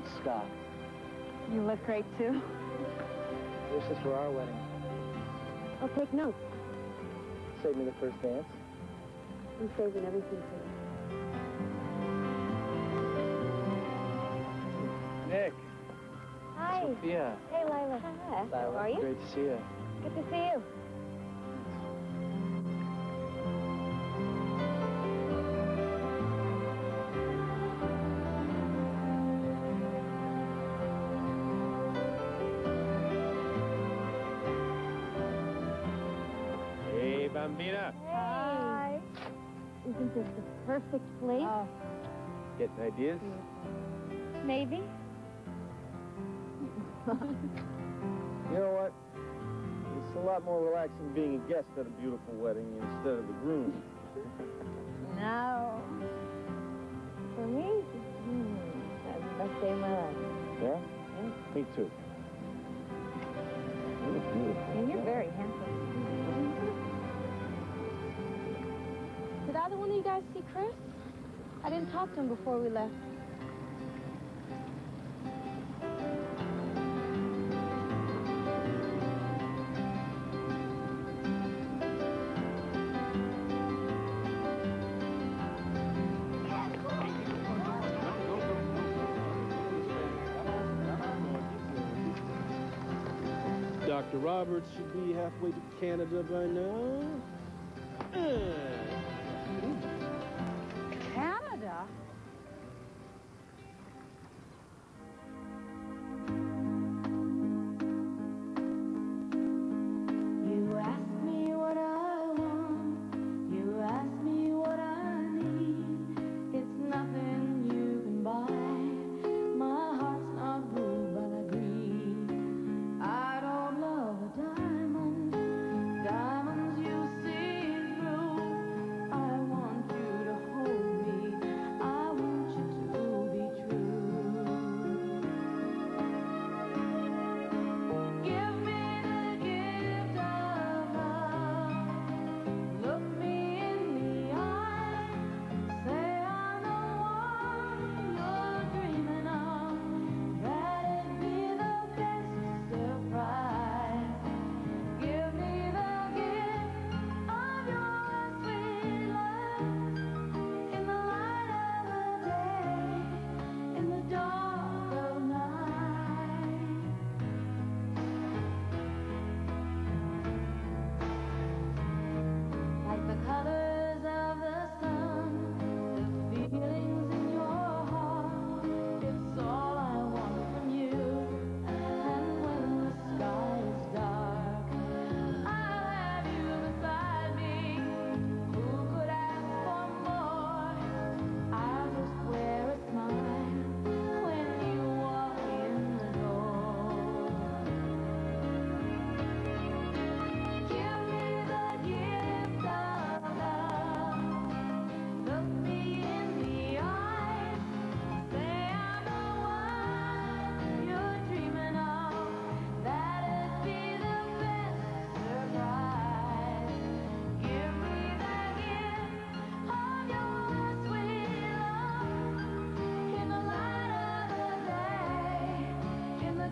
Art Scott. You look great, too. This is for our wedding. I'll take notes. Save me the first dance. I'm saving everything for you. Nick. Hi. Sophia. Hey, Lila. Hi. How are you? Great to see you. Good to see you. Isn't this the perfect place? Oh. Getting ideas? Maybe. You know what? It's a lot more relaxing being a guest at a beautiful wedding instead of the groom. No. For me, hmm, that's the best day of my life. Yeah? yeah. Me too. You look beautiful. And you're very handsome. Either one of you guys see Chris? I didn't talk to him before we left. Dr. Roberts should be halfway to Canada by now. Uh,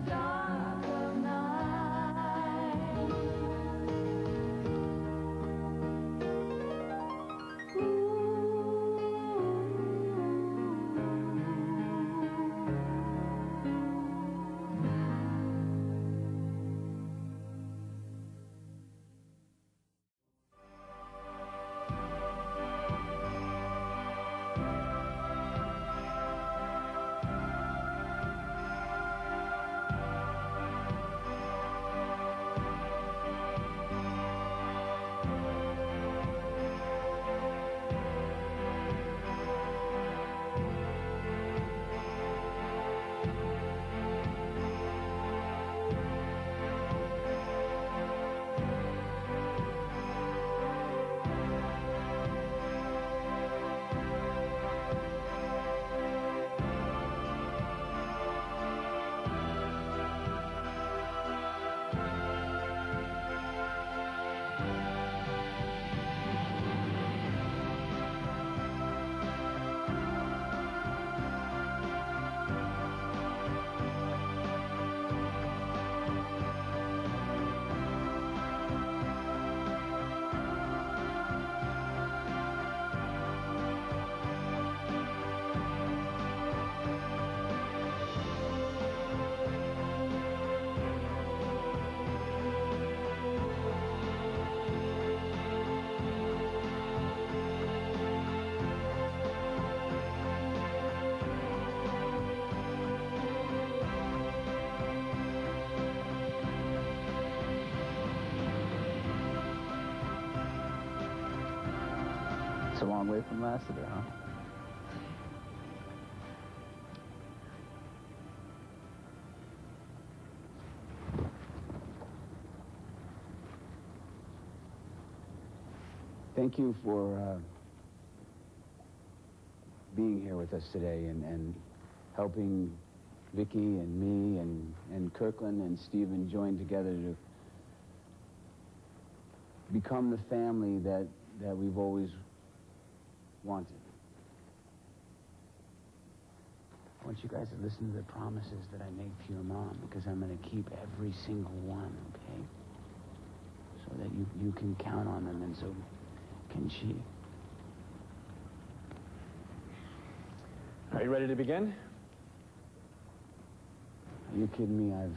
day, It's a long way from Lassiter, huh? Thank you for uh, being here with us today and, and helping Vicky and me and, and Kirkland and Stephen join together to become the family that, that we've always wanted. I want you guys to listen to the promises that I make to your mom because I'm going to keep every single one, okay? So that you, you can count on them and so can she. Are you ready to begin? Are you kidding me? I've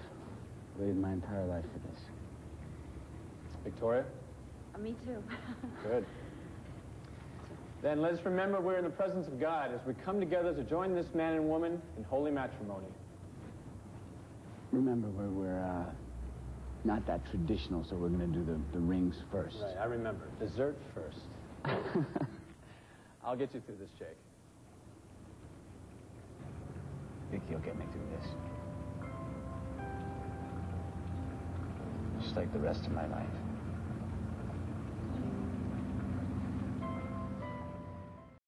waited my entire life for this. Victoria? Uh, me too. Good. Then let us remember we're in the presence of God as we come together to join this man and woman in holy matrimony. Remember, we're, we're uh, not that traditional, so we're going to do the, the rings first. Right, I remember. Dessert first. I'll get you through this, Jake. Vicky will get me through this. Just like the rest of my life.